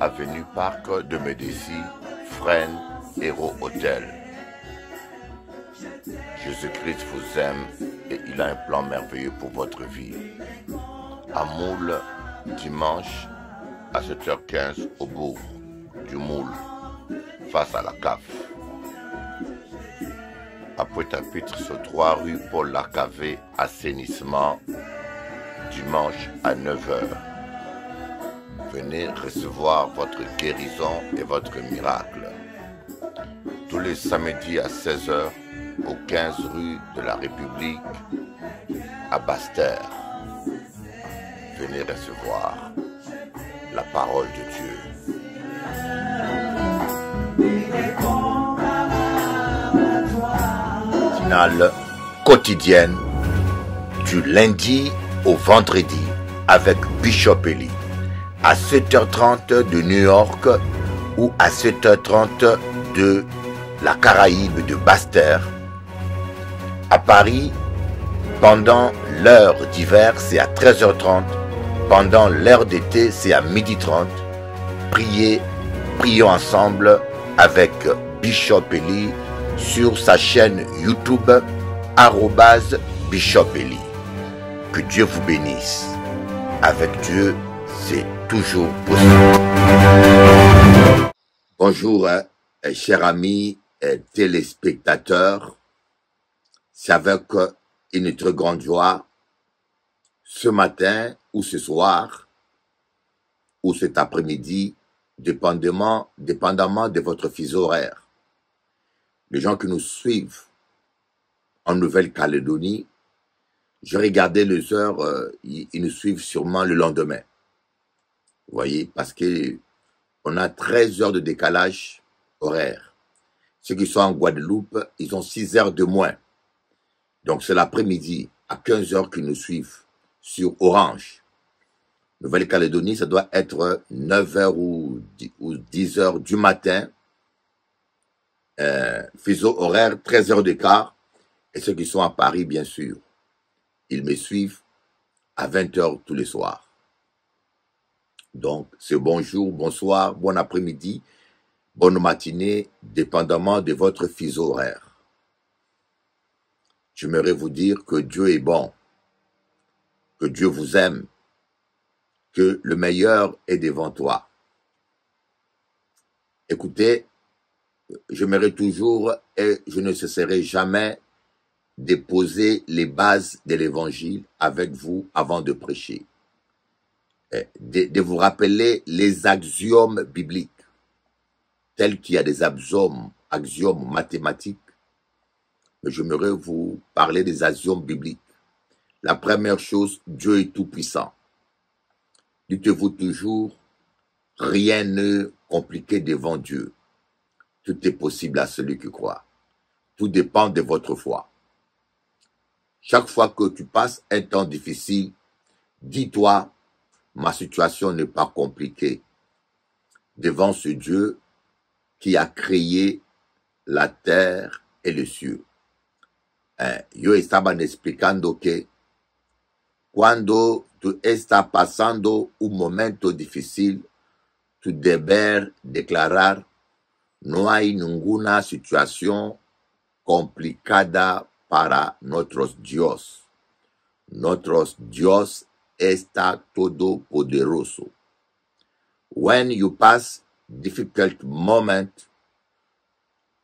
avenue Parc de Médicis, Fresnes, Héros Hôtel. Jésus-Christ vous aime et il a un plan merveilleux pour votre vie. À Moule, dimanche à 7h15 au bourg du Moule, face à la CAF. Tapitre sur 3 rue Paul Lacavé, assainissement, dimanche à 9h. Venez recevoir votre guérison et votre miracle. Tous les samedis à 16h au 15 rue de la République à Bastère. Venez recevoir la parole de Dieu. Finale quotidienne du lundi au vendredi avec Bishop Eli à 7h30 de New York ou à 7h30 de la Caraïbe de Bastère. À Paris, pendant l'heure d'hiver, c'est à 13h30. Pendant l'heure d'été, c'est à 12h30. Priez, prions ensemble avec Bishop Eli sur sa chaîne YouTube arrobase Bishop Eli. Que Dieu vous bénisse. Avec Dieu, c'est toujours possible. Bonjour, hein, chers amis et téléspectateurs. C'est avec une très grande joie ce matin ou ce soir ou cet après-midi, dépendamment, dépendamment de votre fuseau horaire. Les gens qui nous suivent en Nouvelle-Calédonie, je regardais les heures, euh, ils nous suivent sûrement le lendemain. Voyez, parce que on a 13 heures de décalage horaire. Ceux qui sont en Guadeloupe, ils ont 6 heures de moins. Donc c'est l'après-midi à 15 heures qu'ils nous suivent sur Orange. Nouvelle-Calédonie, ça doit être 9 heures ou 10 ou 10 heures du matin. Euh, horaire, 13 heures d'écart. Et ceux qui sont à Paris, bien sûr, ils me suivent à 20 heures tous les soirs. Donc, c'est bonjour, bonsoir, bon après-midi, bonne matinée, dépendamment de votre fuseau horaire. J'aimerais vous dire que Dieu est bon, que Dieu vous aime, que le meilleur est devant toi. Écoutez, j'aimerais toujours et je ne cesserai jamais de poser les bases de l'évangile avec vous avant de prêcher. De, de vous rappeler les axiomes bibliques, tels qu'il y a des axiomes, axiomes mathématiques, mais j'aimerais vous parler des axiomes bibliques. La première chose, Dieu est tout-puissant. Dites-vous toujours, rien n'est compliqué devant Dieu. Tout est possible à celui qui croit. Tout dépend de votre foi. Chaque fois que tu passes un temps difficile, dis-toi, ma situation n'est pas compliquée. Devant ce Dieu qui a créé la terre et les cieux. Eh, yo estaba explicando que cuando tú estás pasando un momento difícil, tu deber declarar no hay ninguna situación complicada para nuestro Dios. Nuestro Dios está todopoderoso. When you pass difficult moment,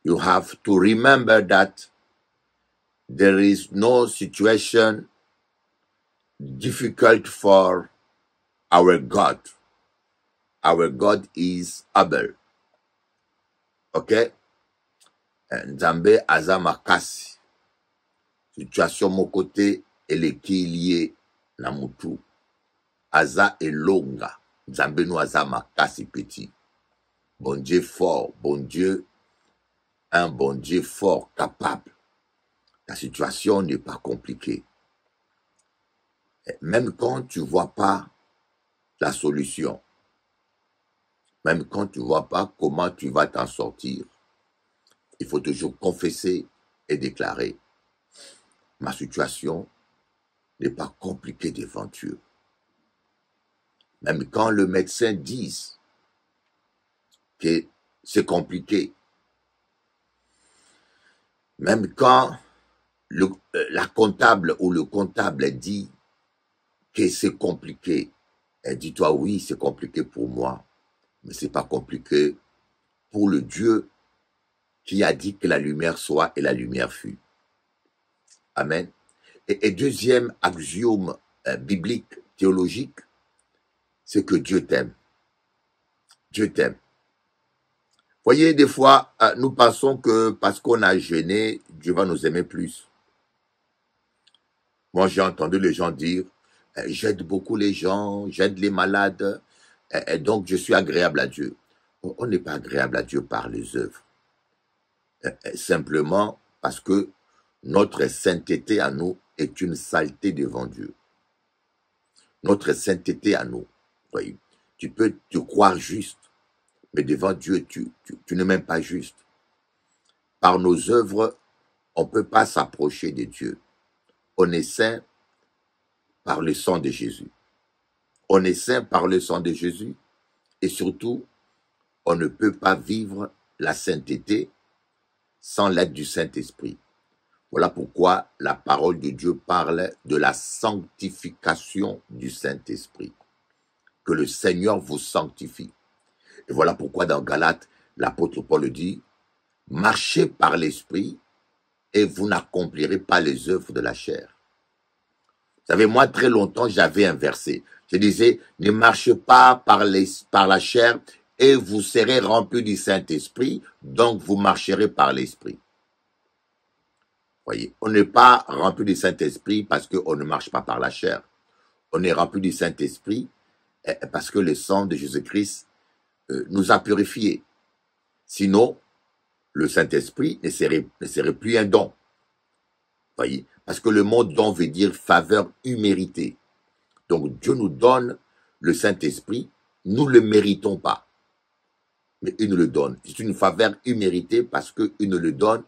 you have to remember that there is no situation difficult for our God. Our God is able. Okay? Nzambe aza makasi. Situation moko te eleki lié na mutu. Aza elonga. Nzambe no aza makasi petit. Bon Dieu fort, bon Dieu, un bon Dieu fort, capable. La situation n'est pas compliquée. Même quand tu vois pas la solution, même quand tu vois pas comment tu vas t'en sortir, il faut toujours confesser et déclarer, ma situation n'est pas compliquée devant Dieu. Même quand le médecin dit que c'est compliqué, même quand euh, la comptable ou le comptable dit que c'est compliqué, elle dit toi oui, c'est compliqué pour moi, mais c'est pas compliqué pour le Dieu qui a dit que la lumière soit et la lumière fut. Amen. Et, deuxième axiome euh, biblique, théologique, c'est que Dieu t'aime. Dieu t'aime. Voyez, des fois, euh, nous pensons que parce qu'on a jeûné, Dieu va nous aimer plus. Moi, j'ai entendu les gens dire, euh, j'aide beaucoup les gens, j'aide les malades, et donc je suis agréable à Dieu. On n'est pas agréable à Dieu par les œuvres. Simplement parce que notre sainteté à nous est une saleté devant Dieu. Notre sainteté à nous. Tu peux te croire juste, mais devant Dieu, tu, tu, n'es même pas juste. Par nos œuvres, on ne peut pas s'approcher de Dieu. On est saint par le sang de Jésus. On est saint par le sang de Jésus et surtout, on ne peut pas vivre la sainteté sans l'aide du Saint-Esprit. Voilà pourquoi la parole de Dieu parle de la sanctification du Saint-Esprit. Que le Seigneur vous sanctifie. Et voilà pourquoi dans Galates, l'apôtre Paul dit, marchez par l'Esprit et vous n'accomplirez pas les œuvres de la chair. Vous savez, moi, très longtemps, j'avais inversé. Je disais, ne marchez pas par, la chair et vous serez remplis du Saint-Esprit, donc vous marcherez par l'Esprit. Voyez, on n'est pas rempli du Saint-Esprit parce qu'on ne marche pas par la chair. On est rempli du Saint-Esprit parce que le sang de Jésus-Christ euh, nous a purifiés. Sinon, le Saint-Esprit ne serait, plus un don. Voyez, parce que le mot don veut dire faveur imméritée. Donc Dieu nous donne le Saint-Esprit, nous ne le méritons pas. Mais il nous le donne. C'est une faveur imméritée parce qu'il nous le donne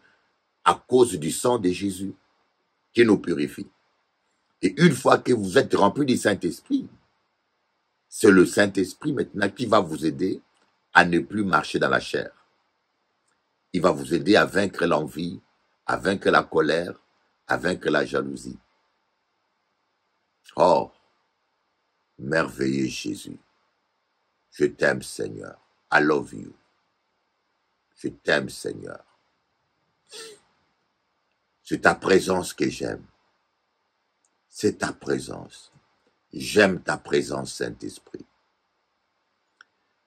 à cause du sang de Jésus qui nous purifie. Et une fois que vous êtes rempli du Saint-Esprit, c'est le Saint-Esprit maintenant qui va vous aider à ne plus marcher dans la chair. Il va vous aider à vaincre l'envie, à vaincre la colère, à vaincre la jalousie. Oh, merveilleux Jésus. Je t'aime Seigneur. I love you. Je t'aime Seigneur. C'est ta présence que j'aime. C'est ta présence. J'aime ta présence, Saint-Esprit.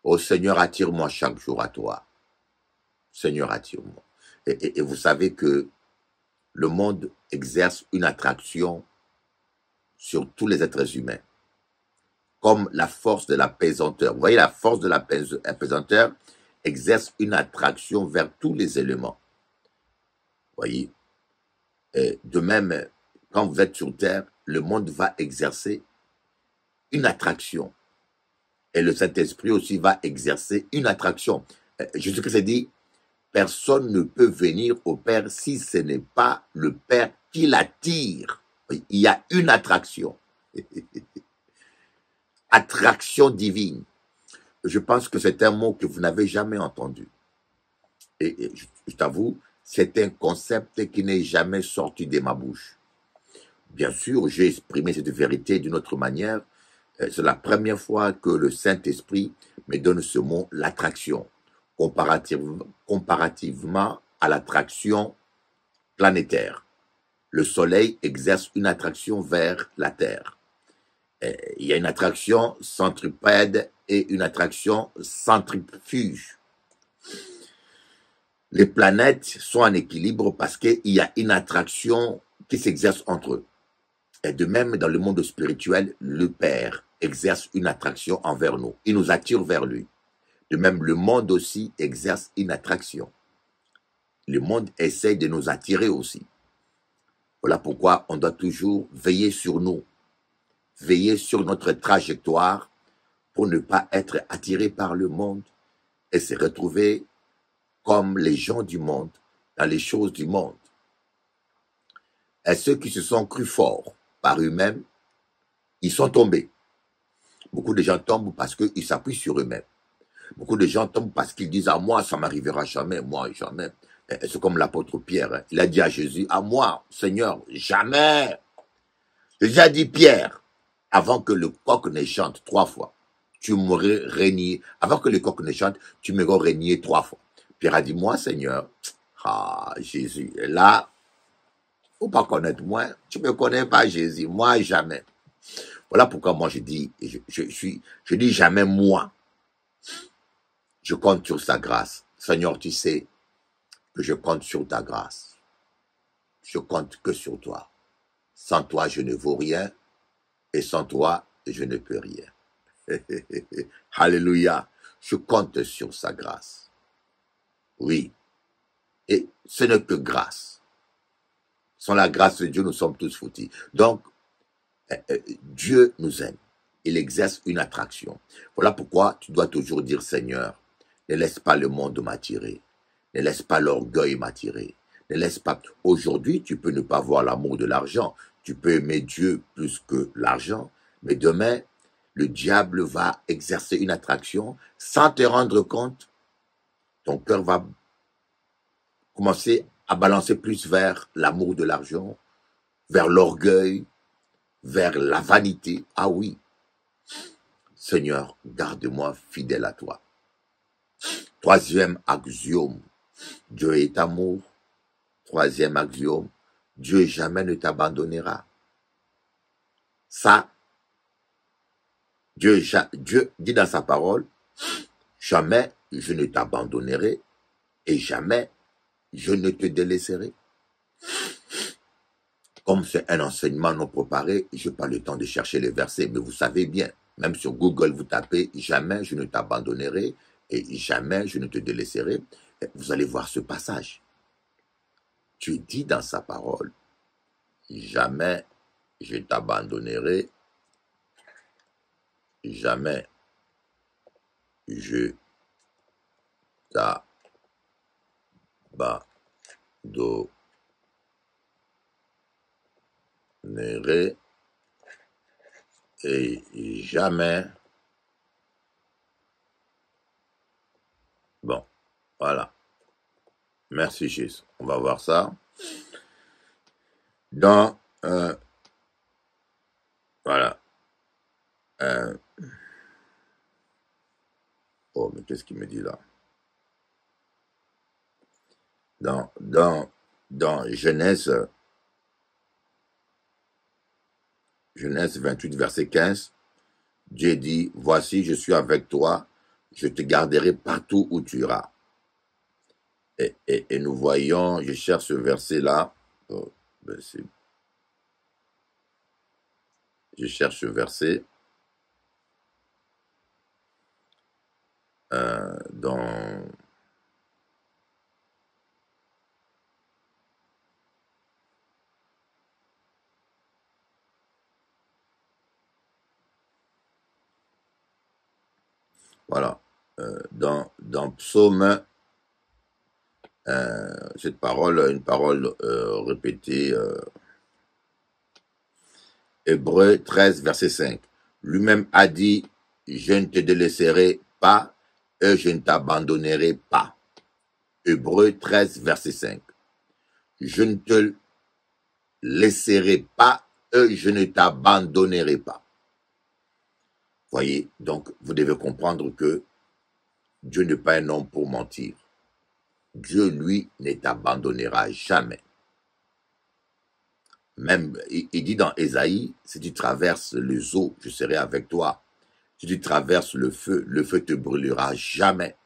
Ô Seigneur, attire-moi chaque jour à toi. Seigneur, attire-moi. Et, vous savez que le monde exerce une attraction sur tous les êtres humains, comme la force de la pesanteur. Vous voyez, la force de la pesanteur exerce une attraction vers tous les éléments. Vous voyez, de même, quand vous êtes sur terre, le monde va exercer une attraction. Et le Saint-Esprit aussi va exercer une attraction. Euh, Jésus-Christ dit, personne ne peut venir au Père si ce n'est pas le Père qui l'attire. Il y a une attraction. attraction divine. Je pense que c'est un mot que vous n'avez jamais entendu. Et, je t'avoue, c'est un concept qui n'est jamais sorti de ma bouche. Bien sûr, j'ai exprimé cette vérité d'une autre manière. Euh, c'est la première fois que le Saint-Esprit me donne ce mot, l'attraction, comparativement à l'attraction planétaire. Le Soleil exerce une attraction vers la Terre. Euh, il y a une attraction centripède et une attraction centrifuge les planètes sont en équilibre parce qu'il y a une attraction qui s'exerce entre eux. Et de même, dans le monde spirituel, le Père exerce une attraction envers nous. Il nous attire vers lui. De même, le monde aussi exerce une attraction. Le monde essaie de nous attirer aussi. Voilà pourquoi on doit toujours veiller sur nous, veiller sur notre trajectoire pour ne pas être attiré par le monde et se retrouver comme les gens du monde, dans les choses du monde. Et ceux qui se sont crus forts par eux-mêmes, ils sont tombés. Beaucoup de gens tombent parce qu'ils s'appuient sur eux-mêmes. Beaucoup de gens tombent parce qu'ils disent à moi, ça m'arrivera jamais, moi, jamais. C'est comme l'apôtre Pierre. Hein. Il a dit à Jésus, à moi, Seigneur, jamais. Jésus a dit, Pierre, avant que le coq ne chante trois fois, tu m'aurais régné. Avant que le coq ne chante, tu m'aurais régné trois fois. Pierre a dit, moi, Seigneur, ah, Jésus, là, faut pas connaître moi. Tu me connais pas, Jésus. Moi, jamais. Voilà pourquoi moi, je dis, je, suis, je dis jamais moi. Je compte sur sa grâce. Seigneur, tu sais que je compte sur ta grâce. Je compte que sur toi. Sans toi, je ne vaux rien. Et sans toi, je ne peux rien. Alléluia. Je compte sur sa grâce. Oui. Et ce n'est que grâce. Sans la grâce de Dieu, nous sommes tous foutus. Donc, Dieu nous aime. Il exerce une attraction. Voilà pourquoi tu dois toujours dire, Seigneur, ne laisse pas le monde m'attirer. Ne laisse pas l'orgueil m'attirer. Ne laisse pas. Aujourd'hui, tu peux ne pas voir l'amour de l'argent. Tu peux aimer Dieu plus que l'argent. Mais demain, le diable va exercer une attraction sans te rendre compte. Ton cœur va commencer à balancer plus vers l'amour de l'argent, vers l'orgueil, vers la vanité. Ah oui. Seigneur, garde-moi fidèle à toi. Troisième axiome, Dieu est amour. Troisième axiome, Dieu jamais ne t'abandonnera. Ça, Dieu, Dieu dit dans sa parole, jamais je ne t'abandonnerai et jamais je ne te délaisserai. Comme c'est un enseignement non préparé, je n'ai pas le temps de chercher les versets, mais vous savez bien, même sur Google, vous tapez jamais je ne t'abandonnerai et jamais je ne te délaisserai. Vous allez voir ce passage. Tu dis dans sa parole, jamais je t'abandonnerai, jamais je t'abandonnerai et jamais Bon, voilà. Merci Jésus. On va voir ça. Dans... Euh, voilà. Euh, oh, mais qu'est-ce qu'il me dit là? Dans, dans, dans Genèse, Genèse 28, verset 15, Dieu dit, Voici, je suis avec toi je te garderai partout où tu iras. Et, et, nous voyons, je cherche ce verset-là. Oh, ben je cherche ce verset. Euh, dans Voilà. Euh, dans, dans Psaume, euh, cette parole, une parole euh, répétée, Hébreu 13, verset 5. Lui-même a dit, je ne te délaisserai pas et je ne t'abandonnerai pas. Hébreu 13, verset 5. Je ne te laisserai pas et je ne t'abandonnerai pas. Voyez, donc vous devez comprendre que Dieu n'est pas un homme pour mentir. Dieu, lui, ne t'abandonnera jamais. Même, il, dit dans Ésaïe, si tu traverses les eaux, je serai avec toi. Si tu traverses le feu, le feu te brûlera jamais.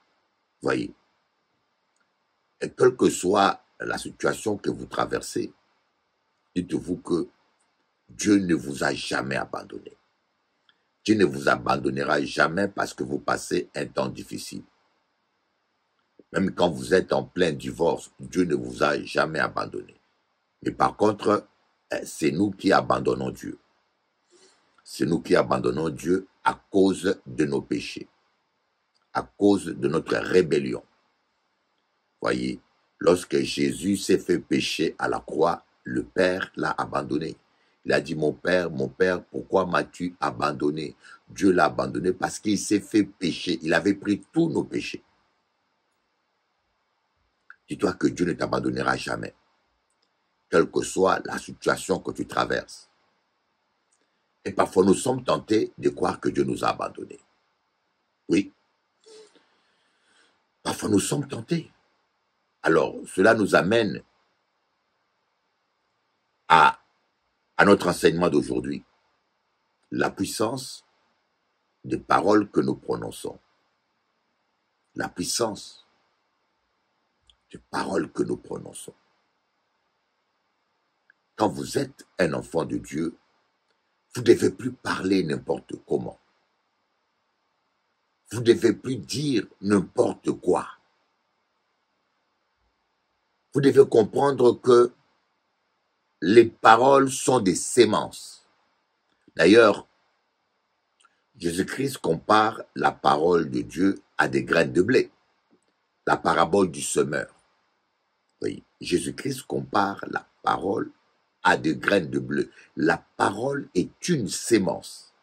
Voyez. Quelle que soit la situation que vous traversez, dites-vous que Dieu ne vous a jamais abandonné. Dieu ne vous abandonnera jamais parce que vous passez un temps difficile. Même quand vous êtes en plein divorce, Dieu ne vous a jamais abandonné. Mais par contre, eh, c'est nous qui abandonnons Dieu. C'est nous qui abandonnons Dieu à cause de nos péchés, à cause de notre rébellion. Voyez, lorsque Jésus s'est fait pécher à la croix, le Père l'a abandonné. Il a dit, mon Père, mon Père, pourquoi m'as-tu abandonné? Dieu l'a abandonné parce qu'il s'est fait pécher. Il avait pris tous nos péchés. Dis-toi que Dieu ne t'abandonnera jamais, quelle que soit la situation que tu traverses. Et parfois, nous sommes tentés de croire que Dieu nous a abandonnés. Oui. Parfois, nous sommes tentés. Alors, cela nous amène à, à notre enseignement d'aujourd'hui. La puissance des paroles que nous prononçons. La puissance des paroles que nous prononçons. Quand vous êtes un enfant de Dieu, vous ne devez plus parler n'importe comment. Vous ne devez plus dire n'importe quoi. Vous devez comprendre que les paroles sont des sémences. D'ailleurs, Jésus-Christ compare la parole de Dieu à des graines de blé, la parabole du semeur. Oui, Jésus-Christ compare la parole à des graines de blé. La parole est une sémence.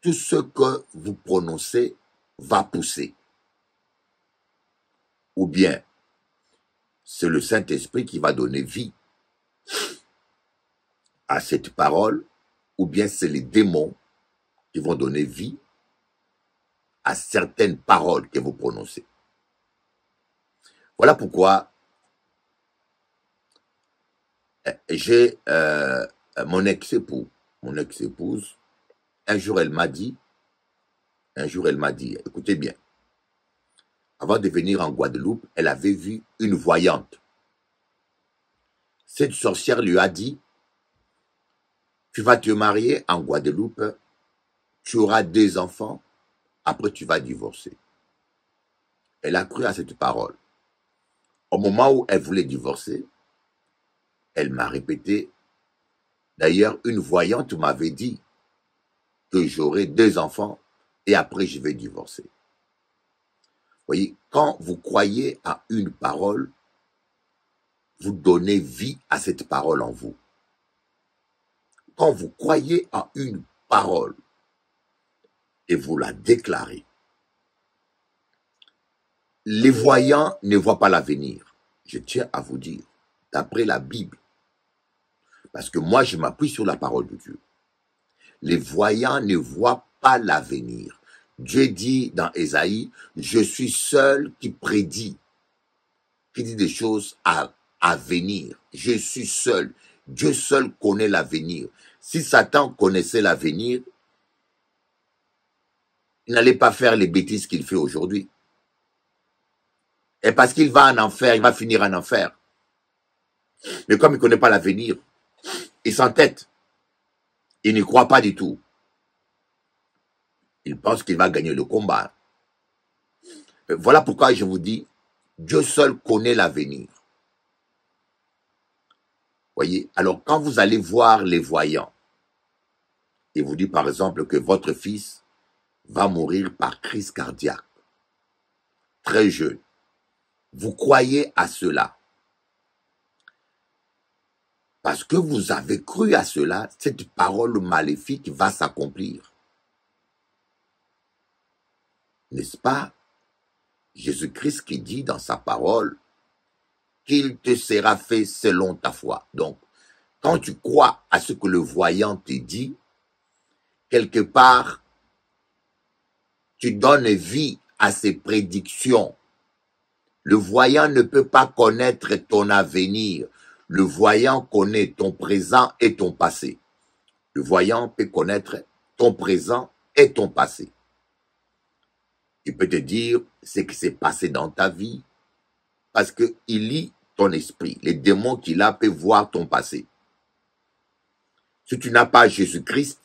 Tout ce que vous prononcez va pousser. Ou bien, c'est le Saint-Esprit qui va donner vie à cette parole, ou bien c'est les démons qui vont donner vie à certaines paroles que vous prononcez. Voilà pourquoi euh, j'ai euh, mon ex-époux, mon ex-épouse, un jour elle m'a dit, un jour elle m'a dit, écoutez bien, avant de venir en Guadeloupe, elle avait vu une voyante. Cette sorcière lui a dit, tu vas te marier en Guadeloupe tu auras des enfants, après tu vas divorcer. Elle a cru à cette parole. Au moment où elle voulait divorcer, elle m'a répété, d'ailleurs une voyante m'avait dit que j'aurai deux enfants et après je vais divorcer. Voyez, quand vous croyez à une parole, vous donnez vie à cette parole en vous. Quand vous croyez à une parole, et vous la déclarez. Les voyants ne voient pas l'avenir. Je tiens à vous dire, d'après la Bible, parce que moi je m'appuie sur la parole de Dieu. Les voyants ne voient pas l'avenir. Dieu dit dans Ésaïe, je suis seul qui prédit, qui dit des choses à, à. Je suis seul. Dieu seul connaît l'avenir. Si Satan connaissait l'avenir, il n'allait pas faire les bêtises qu'il fait aujourd'hui. Et parce qu'il va en enfer, il va finir en enfer. Mais comme il ne connaît pas l'avenir, il s'entête. Il n'y croit pas du tout. Il pense qu'il va gagner le combat. Voilà pourquoi je vous dis, Dieu seul connaît l'avenir. Voyez, alors quand vous allez voir les voyants, il vous dit par exemple que votre fils va mourir par crise cardiaque. Très jeune. Vous croyez à cela. Parce que vous avez cru à cela, cette parole maléfique va s'accomplir. N'est-ce pas? Jésus-Christ qui dit dans sa parole qu'il te sera fait selon ta foi. Donc, quand tu crois à ce que le voyant te dit, quelque part, tu donnes vie à ces prédictions. Le voyant ne peut pas connaître ton avenir. Le voyant connaît ton présent et ton passé. Le voyant peut connaître ton présent et ton passé. Il peut te dire ce qui s'est passé dans ta vie parce qu'il lit ton esprit. Les démons qu'il a peuvent voir ton passé. Si tu n'as pas Jésus-Christ,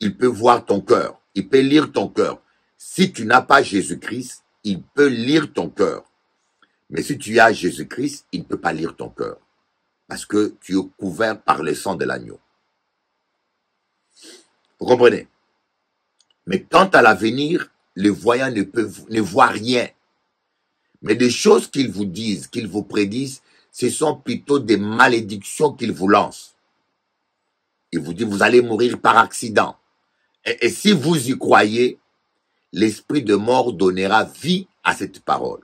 il peut voir ton cœur. Il peut lire ton cœur. Si tu n'as pas Jésus-Christ, il peut lire ton cœur. Mais si tu as Jésus-Christ, il ne peut pas lire ton cœur. Parce que tu es couvert par le sang de l'agneau. Vous comprenez? Mais quant à l'avenir, les voyants ne, peuvent, ne voient rien. Mais des choses qu'ils vous disent, qu'ils vous prédisent, ce sont plutôt des malédictions qu'il vous lance. Il vous dit, vous allez mourir par accident. Et, si vous y croyez, l'esprit de mort donnera vie à cette parole.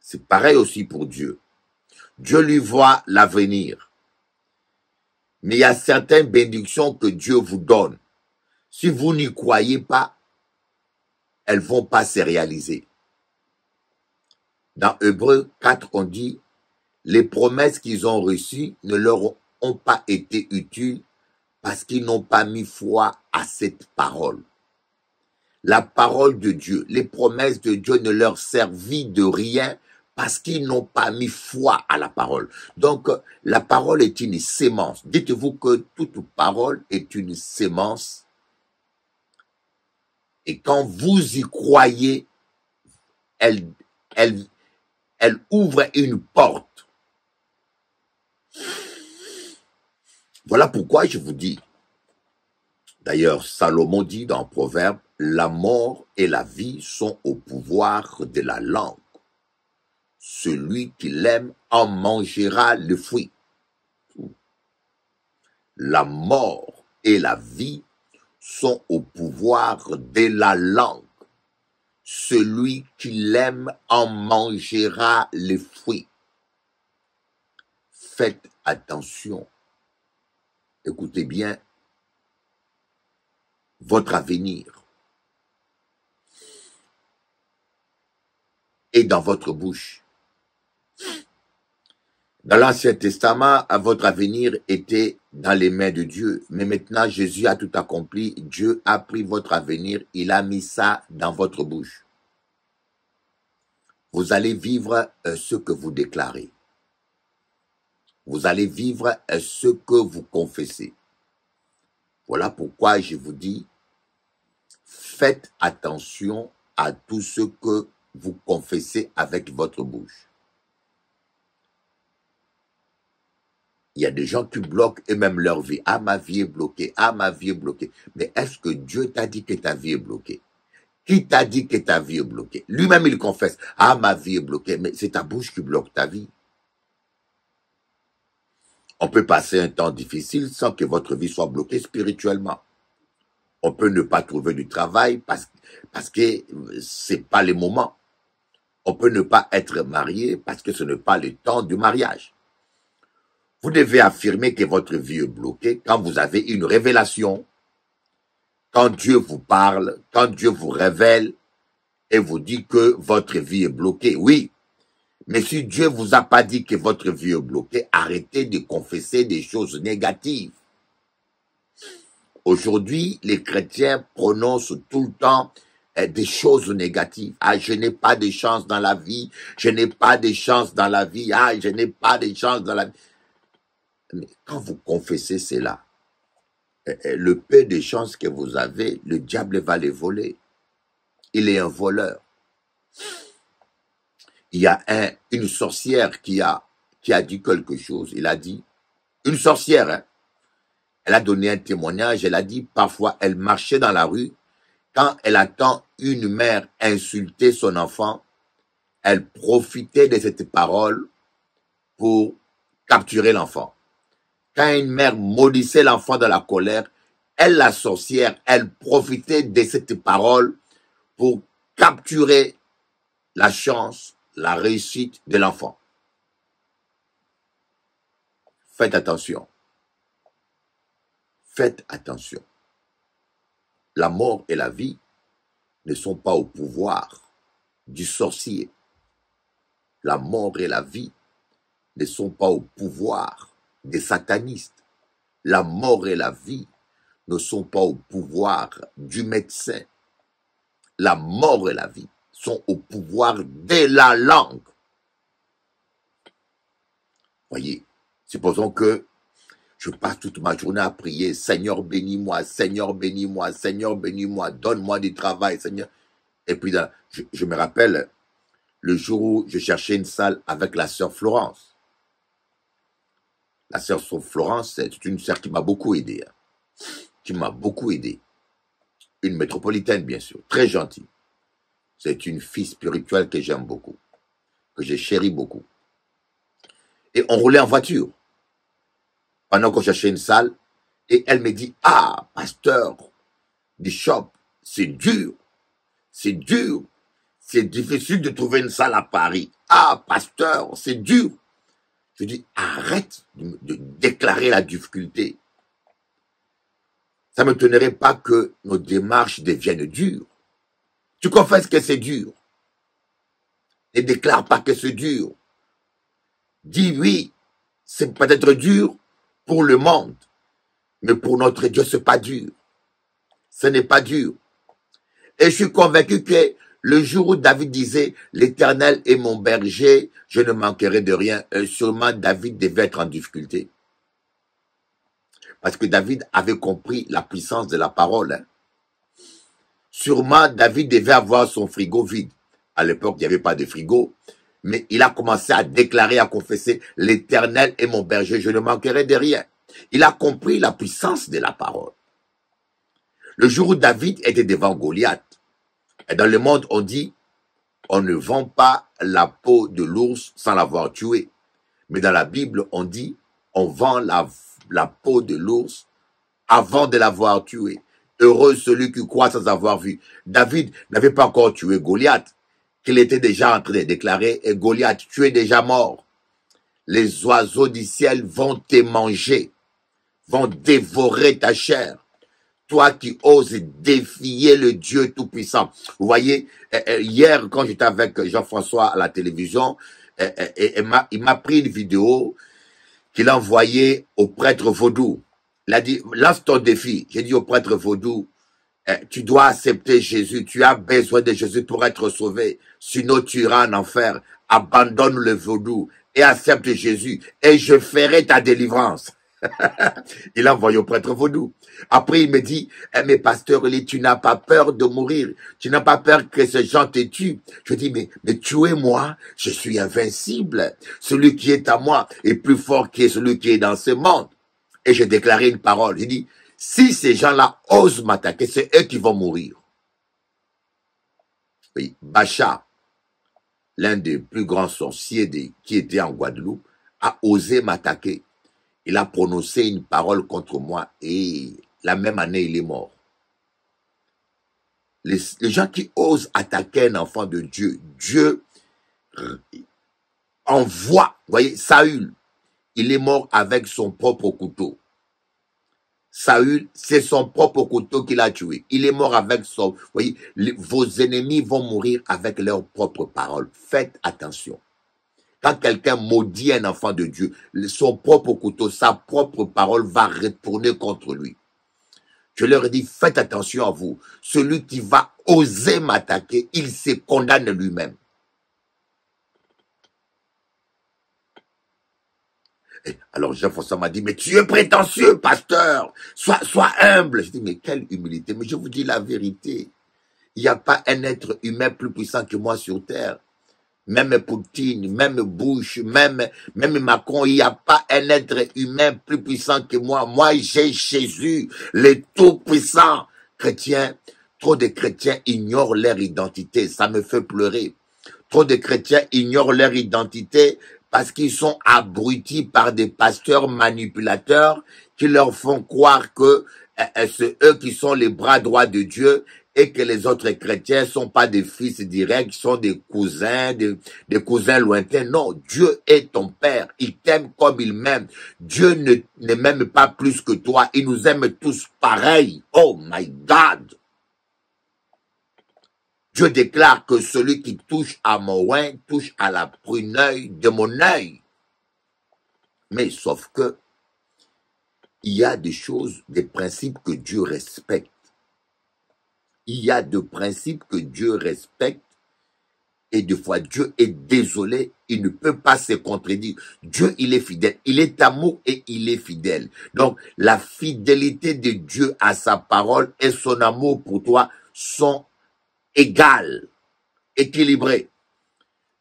C'est pareil aussi pour Dieu. Dieu lui voit l'avenir. Mais il y a certaines bénédictions que Dieu vous donne. Si vous n'y croyez pas, elles vont pas se réaliser. Dans Hébreu 4, on dit, les promesses qu'ils ont reçues ne leur ont pas été utiles parce qu'ils n'ont pas mis foi à cette parole. La parole de Dieu, les promesses de Dieu ne leur servit de rien parce qu'ils n'ont pas mis foi à la parole. Donc, la parole est une sémence. Dites-vous que toute parole est une sémence. Et quand vous y croyez, elle, elle, elle ouvre une porte. Voilà pourquoi je vous dis. D'ailleurs, Salomon dit dans Proverbe, la mort et la vie sont au pouvoir de la langue. Celui qui l'aime en mangera le fruit. La mort et la vie sont au pouvoir de la langue. Celui qui l'aime en mangera les fruits. Faites attention. Écoutez bien votre avenir est dans votre bouche. Dans l'Ancien Testament, votre avenir était dans les mains de Dieu. Mais maintenant, Jésus a tout accompli. Dieu a pris votre avenir. Il a mis ça dans votre bouche. Vous allez vivre euh, ce que vous déclarez. Vous allez vivre euh, ce que vous confessez. Voilà pourquoi je vous dis, faites attention à tout ce que vous confessez avec votre bouche. Il y a des gens qui bloquent et même leur vie. Ah, ma vie est bloquée. Ah, ma vie est bloquée. Mais est-ce que Dieu t'a dit que ta vie est bloquée? Qui t'a dit que ta vie est bloquée? Lui-même, il confesse. Ah, ma vie est bloquée. Mais c'est ta bouche qui bloque ta vie. On peut passer un temps difficile sans que votre vie soit bloquée spirituellement. On peut ne pas trouver du travail parce, parce que c'est pas le moment. On peut ne pas être marié parce que ce n'est pas le temps du mariage. Vous devez affirmer que votre vie est bloquée quand vous avez une révélation, quand Dieu vous parle, quand Dieu vous révèle et vous dit que votre vie est bloquée. Oui, mais si Dieu vous a pas dit que votre vie est bloquée, arrêtez de confesser des choses négatives. Aujourd'hui, les chrétiens prononcent tout le temps eh, des choses négatives. Ah, je n'ai pas de chance dans la vie. Je n'ai pas de chance dans la vie. Ah, je n'ai pas de chance dans la vie. Mais quand vous confessez cela, eh, eh, le peu de chances que vous avez, le diable va les voler. Il est un voleur. Il y a un, une sorcière qui a, qui a dit quelque chose. Il a dit, une sorcière, hein, elle a donné un témoignage, elle a dit, parfois elle marchait dans la rue, quand elle attend une mère insulter son enfant, elle profitait de cette parole pour capturer l'enfant quand une mère maudissait l'enfant de la colère, elle, la sorcière, elle profitait de cette parole pour capturer la chance, la réussite de l'enfant. Faites attention. Faites attention. La mort et la vie ne sont pas au pouvoir du sorcier. La mort et la vie ne sont pas au pouvoir des satanistes. La mort et la vie ne sont pas au pouvoir du médecin. La mort et la vie sont au pouvoir de la langue. Voyez, supposons que je passe toute ma journée à prier, Seigneur bénis-moi, Seigneur bénis-moi, Seigneur bénis-moi, donne-moi du travail, Seigneur. Et puis, je, me rappelle le jour où je cherchais une salle avec la sœur Florence. La sœur Florence, c'est une sœur qui m'a beaucoup aidé. Hein. qui m'a beaucoup aidé. Une métropolitaine, bien sûr. Très gentille. C'est une fille spirituelle que j'aime beaucoup, que j'ai chérie beaucoup. Et on roulait en voiture pendant qu'on cherchait une salle. Et elle me dit, ah, pasteur, Bishop, c'est dur, c'est dur, c'est difficile de trouver une salle à Paris. Ah, pasteur, c'est dur. Je dis, arrête de, déclarer la difficulté. Ça ne me m'étonnerait pas que nos démarches deviennent dures. Tu confesses que c'est dur. Ne déclare pas que c'est dur. Dis oui, c'est peut-être dur pour le monde, mais pour notre Dieu, c'est pas dur. Ce n'est pas dur. Et je suis convaincu que le jour où David disait, l'éternel est mon berger, je ne manquerai de rien, euh, sûrement David devait être en difficulté. Parce que David avait compris la puissance de la parole. Hein. Sûrement, David devait avoir son frigo vide. À l'époque, il n'y avait pas de frigo. Mais il a commencé à déclarer, à confesser, l'éternel est mon berger, je ne manquerai de rien. Il a compris la puissance de la parole. Le jour où David était devant Goliath, dans le monde, on dit, on ne vend pas la peau de l'ours sans l'avoir tué. Mais dans la Bible, on dit, on vend la, la peau de l'ours avant de l'avoir tué. Heureux celui qui croit sans avoir vu. David n'avait pas encore tué Goliath, qu'il était déjà en train de déclarer, et Goliath, tu es déjà mort. Les oiseaux du ciel vont te manger, vont dévorer ta chair. Toi qui oses défier le Dieu Tout-Puissant. Vous voyez, euh, euh, hier, quand j'étais avec Jean-François à la télévision, euh, il m'a pris une vidéo qu'il a envoyée au prêtre vaudou. Il a dit, lance ton défi. J'ai dit au prêtre vaudou, eh, tu dois accepter Jésus. Tu as besoin de Jésus pour être sauvé. Sinon, tu iras en enfer. Abandonne le vaudou et accepte Jésus. Et je ferai ta délivrance. Il a envoyé au prêtre vaudou. Après, il me dit, eh, mais pasteur, tu n'as pas peur de mourir. Tu n'as pas peur que ces gens te tuent. Je dis, mais, mais tuez-moi. Je suis invincible. Celui qui est à moi est plus fort que celui qui est dans ce monde. Et j'ai déclaré une parole. J'ai dit, si ces gens-là osent m'attaquer, c'est eux qui vont mourir. Oui, Bacha, l'un des plus grands sorciers qui était en Guadeloupe, a osé m'attaquer. Il a prononcé une parole contre moi et la même année, il est mort. Les, gens qui osent attaquer un enfant de Dieu, Dieu envoie, vous voyez, Saül, il est mort avec son propre couteau. Saül, c'est son propre couteau qu'il a tué. Il est mort avec son... Vous voyez, vos ennemis vont mourir avec leurs propres paroles. Faites attention. Quand quelqu'un maudit un enfant de Dieu, son propre couteau, sa propre parole va retourner contre lui. Je leur ai dit, faites attention à vous. Celui qui va oser m'attaquer, il se condamne lui-même. alors Jean-François m'a dit, mais tu es prétentieux, pasteur. Sois, sois humble. Je dis, mais quelle humilité. Mais je vous dis la vérité. Il n'y a pas un être humain plus puissant que moi sur terre. Même Poutine, même Bush, même, même Macron, il n'y a pas un être humain plus puissant que moi. Moi, j'ai Jésus, le tout-puissant. Chrétien, trop de chrétiens ignorent leur identité. Ça me fait pleurer. Trop de chrétiens ignorent leur identité parce qu'ils sont abrutis par des pasteurs manipulateurs qui leur font croire que euh, euh, c'est eux qui sont les bras droits de Dieu et que les autres chrétiens sont pas des fils directs, sont des cousins, des, cousins lointains. Non, Dieu est ton Père. Il t'aime comme il m'aime. Dieu ne, m'aime pas plus que toi. Il nous aime tous pareil. Oh my God. Je déclare que celui qui touche à mon oin touche à la pruneuil de mon œil. Mais sauf que il y a des choses, des principes que Dieu respecte. Il y a des principes que Dieu respecte et des fois Dieu est désolé, il ne peut pas se contredire. Dieu, il est fidèle, il est amour et il est fidèle. Donc la fidélité de Dieu à sa parole et son amour pour toi sont égal, équilibré.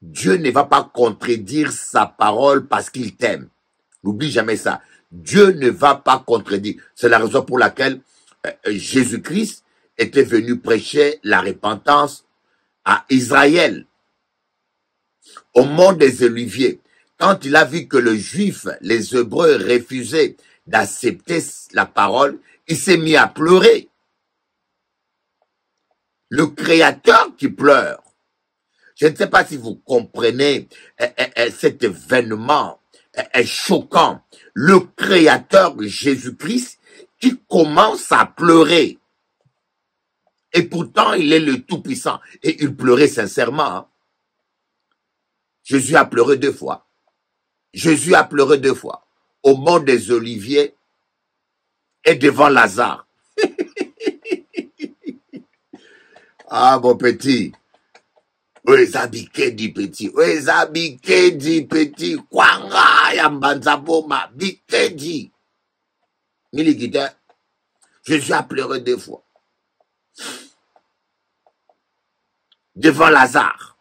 Dieu ne va pas contredire sa parole parce qu'il t'aime. N'oublie jamais ça. Dieu ne va pas contredire. C'est la raison pour laquelle euh, Jésus-Christ était venu prêcher la repentance à Israël, au mont des Oliviers, quand il a vu que le juif, les Hébreux refusaient d'accepter la parole, il s'est mis à pleurer. Le Créateur qui pleure. Je ne sais pas si vous comprenez eh, eh, eh, cet événement est choquant. Le Créateur Jésus-Christ qui commence à pleurer. Et pourtant, il est le Tout-Puissant. Et il pleurait sincèrement. Hein. Jésus a pleuré deux fois. Jésus a pleuré deux fois. Au mont des Oliviers et devant Lazare. ah, mon petit. dit petit. dit petit. Kwanga yambanza boma. Bikedi. Miligita. Jésus a pleuré deux fois. Devant Lazare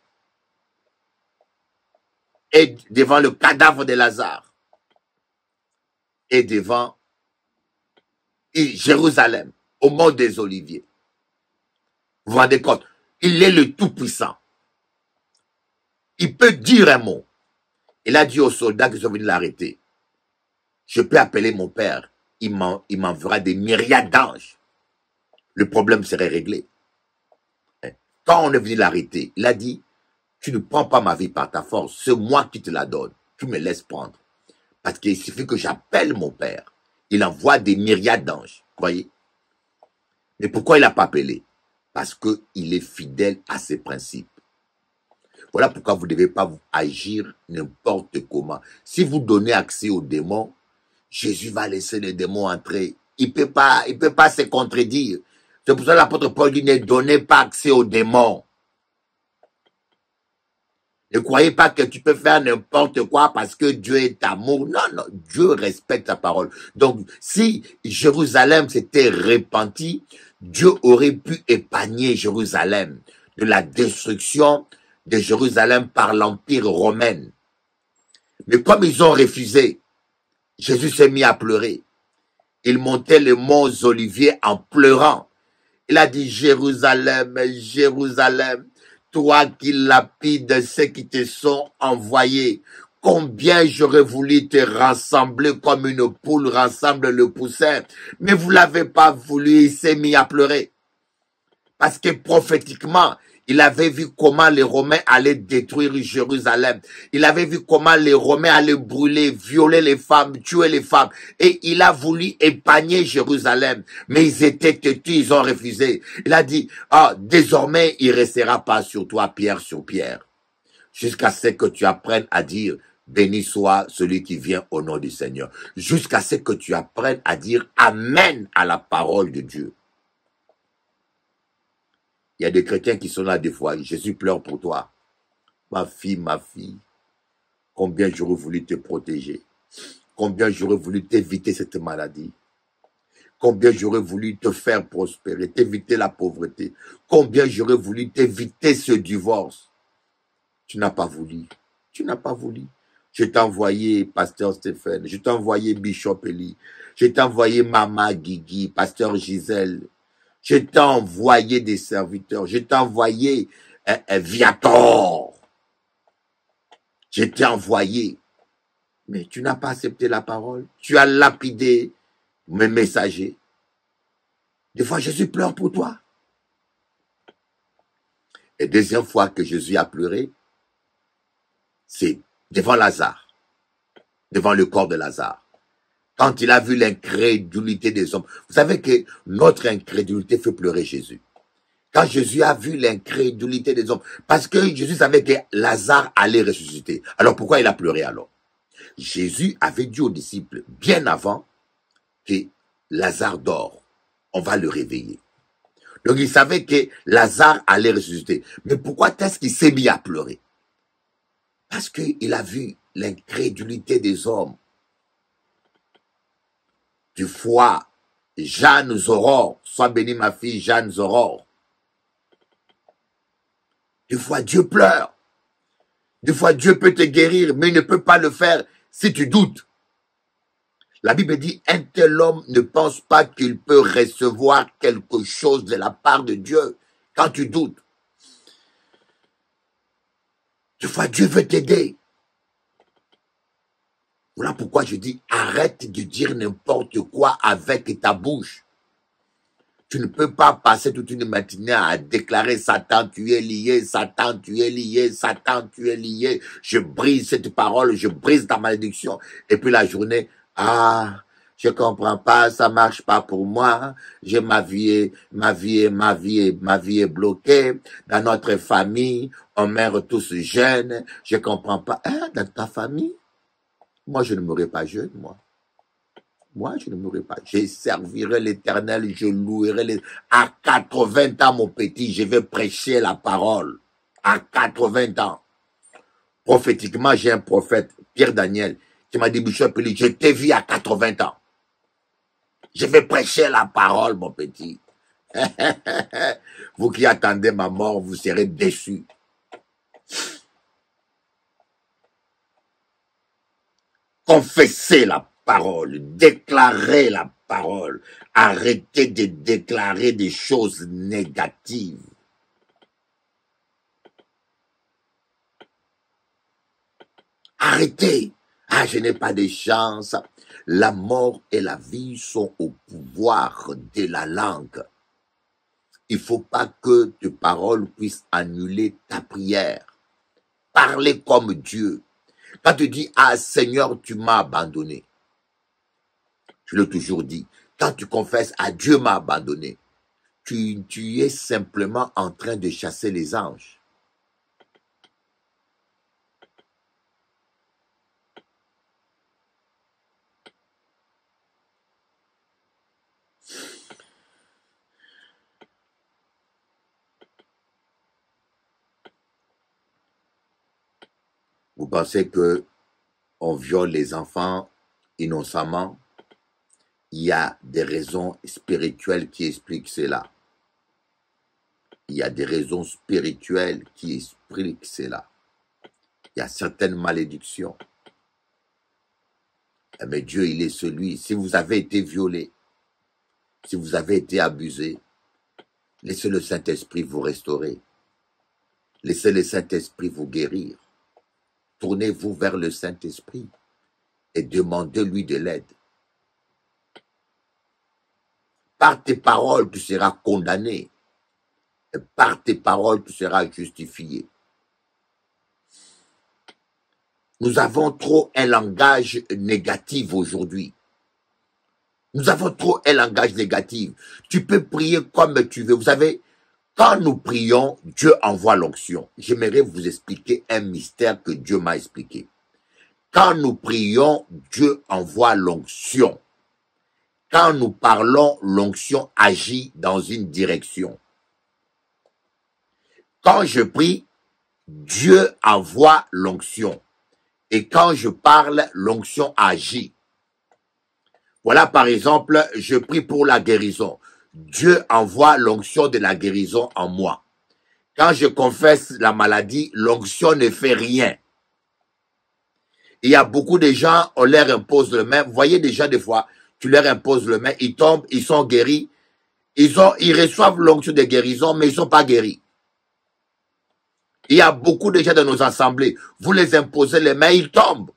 et devant le cadavre de Lazare et devant Jérusalem, au mont des Oliviers. Vous vous rendez compte? Il est le Tout-Puissant. Il peut dire un mot. Il a dit aux soldats qui sont venus l'arrêter, je peux appeler mon père, il m'enverra des myriades d'anges. Le problème serait réglé. Quand on est venu l'arrêter, il a dit, tu ne prends pas ma vie par ta force, c'est moi qui te la donne. Tu me laisses prendre. Parce qu'il suffit que j'appelle mon Père. Il envoie des myriades d'anges. Croyez. Mais pourquoi il n'a pas appelé? Parce qu'il est fidèle à ses principes. Voilà pourquoi vous ne devez pas agir n'importe comment. Si vous donnez accès aux démons, Jésus va laisser les démons entrer. Il peut pas, il peut pas se contredire. C'est pour ça que l'apôtre Paul dit ne donnez pas accès aux démons. Ne croyez pas que tu peux faire n'importe quoi parce que Dieu est amour. Non, non, Dieu respecte ta parole. Donc, si Jérusalem s'était repenti, Dieu aurait pu épargner Jérusalem de la destruction de Jérusalem par l'Empire romain. Mais comme ils ont refusé, Jésus s'est mis à pleurer. Il montait les monts Oliviers en pleurant. Il a dit Jérusalem, Jérusalem, toi qui lapides ceux qui te sont envoyés. Combien j'aurais voulu te rassembler comme une poule rassemble le poussin, mais vous l'avez pas voulu, il s'est mis à pleurer. Parce que prophétiquement, il avait vu comment les Romains allaient détruire Jérusalem. Il avait vu comment les Romains allaient brûler, violer les femmes, tuer les femmes. Et il a voulu épargner Jérusalem. Mais ils étaient têtus, ils ont refusé. Il a dit, ah, désormais, il restera pas sur toi, pierre sur pierre. Jusqu'à ce que tu apprennes à dire, béni soit celui qui vient au nom du Seigneur. Jusqu'à ce que tu apprennes à dire Amen à la parole de Dieu. Il y a des chrétiens qui sont là des fois. Jésus pleure pour toi. Ma fille, ma fille, combien j'aurais voulu te protéger. Combien j'aurais voulu t'éviter cette maladie. Combien j'aurais voulu te faire prospérer, t'éviter la pauvreté. Combien j'aurais voulu t'éviter ce divorce. Tu n'as pas voulu. Tu n'as pas voulu. Je t'ai envoyé Pasteur Stéphane, je t'ai envoyé Bishop Eli, je t'ai envoyé Mama Guigui, Pasteur Gisèle, je t'ai envoyé des serviteurs. Je t'ai envoyé un, un Viator. Je t'ai envoyé. Mais tu n'as pas accepté la parole. Tu as lapidé mes messagers. Des fois, Jésus pleure pour toi. Et deuxième fois que Jésus a pleuré, c'est devant Lazare, devant le corps de Lazare quand il a vu l'incrédulité des hommes. Vous savez que notre incrédulité fait pleurer Jésus. Quand Jésus a vu l'incrédulité des hommes, parce que Jésus savait que Lazare allait ressusciter. Alors pourquoi il a pleuré alors? Jésus avait dit aux disciples bien avant que Lazare dort. On va le réveiller. Donc il savait que Lazare allait ressusciter. Mais pourquoi est-ce qu'il s'est mis à pleurer? Parce qu'il a vu l'incrédulité des hommes du foie Jeanne Zoror, sois bénie ma fille Jeanne Zoror. Des fois, Dieu pleure. Des fois, Dieu peut te guérir, mais il ne peut pas le faire si tu doutes. La Bible dit, un tel homme ne pense pas qu'il peut recevoir quelque chose de la part de Dieu quand tu doutes. Des fois, Dieu veut t'aider. Voilà pourquoi je dis, arrête de dire n'importe quoi avec ta bouche. Tu ne peux pas passer toute une matinée à déclarer Satan, tu es lié, Satan, tu es lié, Satan, tu es lié. Je brise cette parole, je brise ta malédiction. Et puis la journée, ah, je comprends pas, ça marche pas pour moi. J'ai ma vie, ma vie, ma vie, ma vie est bloquée. Dans notre famille, on meurt tous jeunes. Je comprends pas. Hein, dans ta famille? Moi, je ne mourrai pas jeune, moi. Moi, je ne mourrai pas. Je servirai l'éternel, je louerai les... À 80 ans, mon petit, je vais prêcher la parole. À 80 ans. Prophétiquement, j'ai un prophète, Pierre Daniel, qui m'a dit, je t'ai vu à 80 ans. Je vais prêcher la parole, mon petit. vous qui attendez ma mort, vous serez déçus. Confessez la parole, déclarez la parole, arrêtez de déclarer des choses négatives. Arrêtez. Ah, je n'ai pas de chance. La mort et la vie sont au pouvoir de la langue. Il faut pas que tes paroles puissent annuler ta prière. Parlez comme Dieu. Quand tu dis, ah Seigneur, tu m'as abandonné. Je l'ai toujours dit. Quand tu confesses, à Dieu m'a abandonné, tu, tu es simplement en train de chasser les anges. Vous pensez que on viole les enfants innocemment? Il y a des raisons spirituelles qui expliquent cela. Il y a des raisons spirituelles qui expliquent cela. Il y a certaines malédictions. Mais Dieu, il est celui. Si vous avez été violé, si vous avez été abusé, laissez le Saint-Esprit vous restaurer. Laissez le Saint-Esprit vous guérir. Tournez-vous vers le Saint-Esprit et demandez-lui de l'aide. Par tes paroles, tu seras condamné. Et par tes paroles, tu seras justifié. Nous avons trop un langage négatif aujourd'hui. Nous avons trop un langage négatif. Tu peux prier comme tu veux. Vous savez, quand nous prions, Dieu envoie l'onction. J'aimerais vous expliquer un mystère que Dieu m'a expliqué. Quand nous prions, Dieu envoie l'onction. Quand nous parlons, l'onction agit dans une direction. Quand je prie, Dieu envoie l'onction. Et quand je parle, l'onction agit. Voilà par exemple, je prie pour la guérison. Dieu envoie l'onction de la guérison en moi. Quand je confesse la maladie, l'onction ne fait rien. Il y a beaucoup de gens, on leur impose le même. Vous voyez déjà des fois, tu leur imposes le main, ils tombent, ils sont guéris. Ils, ont, ils reçoivent l'onction de guérison, mais ils ne sont pas guéris. Il y a beaucoup de gens dans nos assemblées. Vous les imposez les mains, ils tombent.